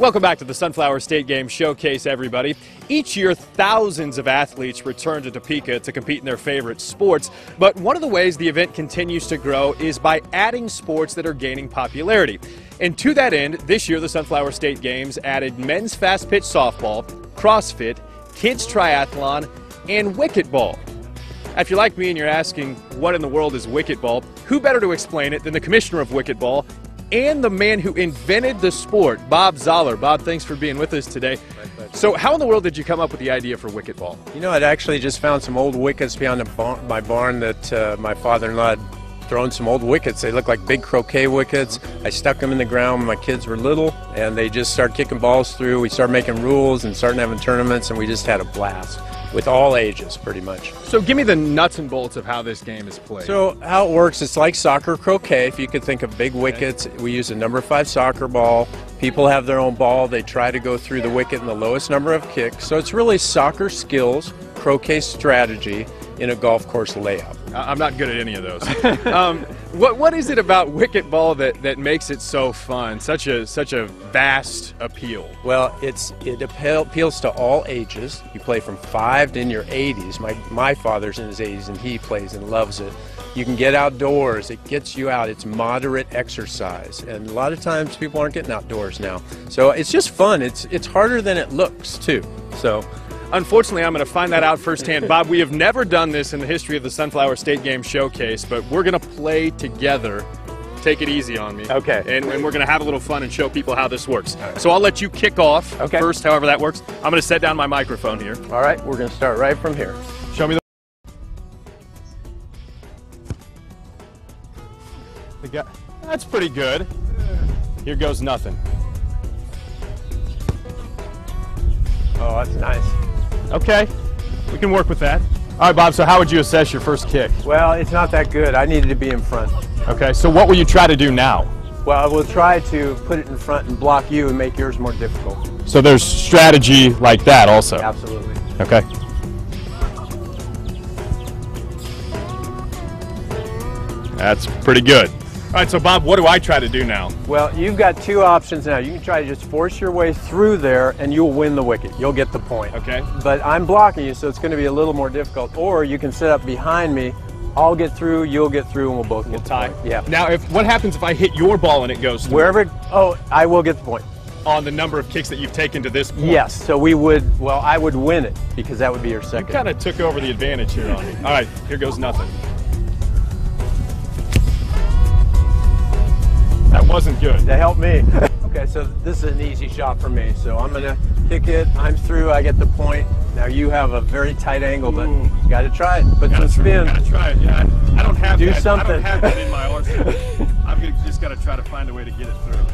Welcome back to the Sunflower State Game Showcase, everybody. Each year, thousands of athletes return to Topeka to compete in their favorite sports. But one of the ways the event continues to grow is by adding sports that are gaining popularity. And to that end, this year, the Sunflower State Games added men's fast pitch softball, CrossFit, kids triathlon, and wicket ball. If you're like me and you're asking, what in the world is wicket ball, who better to explain it than the commissioner of wicket ball and the man who invented the sport, Bob Zoller. Bob, thanks for being with us today. So, how in the world did you come up with the idea for wicket ball? You know, I'd actually just found some old wickets beyond barn, my barn that uh, my father-in-law thrown some old wickets. They look like big croquet wickets. I stuck them in the ground when my kids were little, and they just started kicking balls through. We started making rules and starting having tournaments, and we just had a blast with all ages pretty much. So give me the nuts and bolts of how this game is played. So how it works, it's like soccer croquet. If you could think of big wickets, we use a number five soccer ball. People have their own ball. They try to go through the wicket in the lowest number of kicks. So it's really soccer skills, croquet strategy in a golf course layout. I'm not good at any of those. um, what what is it about wicket ball that, that makes it so fun? Such a such a vast appeal. Well, it's it appeals to all ages. You play from five to in your 80s. My my father's in his 80s and he plays and loves it. You can get outdoors. It gets you out. It's moderate exercise, and a lot of times people aren't getting outdoors now. So it's just fun. It's it's harder than it looks too. So Unfortunately, I'm going to find that out firsthand. Bob, we have never done this in the history of the Sunflower State Game Showcase, but we're going to play together. Take it easy on me. Okay. And, and we're going to have a little fun and show people how this works. Right. So I'll let you kick off okay. first, however that works. I'm going to set down my microphone here. All right, we're going to start right from here. Show me the. the guy. That's pretty good. Here goes nothing. Oh, that's nice. Okay, we can work with that. All right, Bob, so how would you assess your first kick? Well, it's not that good. I needed to be in front. Okay, so what will you try to do now? Well, I will try to put it in front and block you and make yours more difficult. So there's strategy like that also? Absolutely. Okay. That's pretty good. All right, so Bob, what do I try to do now? Well, you've got two options now. You can try to just force your way through there and you'll win the wicket. You'll get the point. Okay. But I'm blocking you, so it's going to be a little more difficult. Or you can sit up behind me. I'll get through, you'll get through, and we'll both we'll get tie. Point. Yeah. Now, if what happens if I hit your ball and it goes through? Wherever, oh, I will get the point. On the number of kicks that you've taken to this point? Yes, so we would, well, I would win it because that would be your second. You kind of took over the advantage here on me. All right, here goes nothing. Wasn't good. That helped me. okay, so this is an easy shot for me. So I'm gonna kick it. I'm through. I get the point. Now you have a very tight angle, but Ooh. you got to try it. Put some spin. Gotta try it. Yeah, I, I don't have do that. something. I don't have that in my arsenal. I'm gonna, just got to try to find a way to get it through.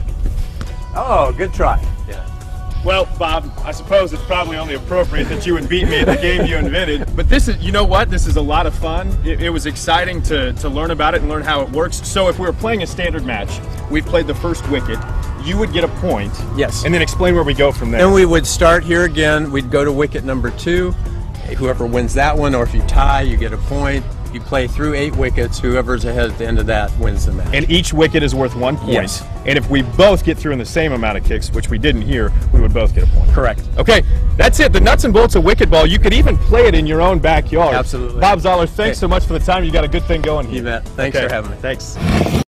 Oh, good try. Yeah. Well, Bob, I suppose it's probably only appropriate that you would beat me at the game you invented. But this is, you know what? This is a lot of fun. It, it, was exciting to, to learn about it and learn how it works. So if we were playing a standard match, we've played the first wicket, you would get a point. Yes. And then explain where we go from there. Then we would start here again. We'd go to wicket number two. Whoever wins that one, or if you tie, you get a point. You play through eight wickets. Whoever's ahead at the end of that wins the match. And each wicket is worth one point. Yes. And if we both get through in the same amount of kicks, which we didn't here, we would both get a point. Correct. Okay, that's it. The nuts and bolts of wicket ball. You could even play it in your own backyard. Absolutely. Bob Zoller, thanks okay. so much for the time. You got a good thing going here. You bet. Thanks okay. for having me. Thanks.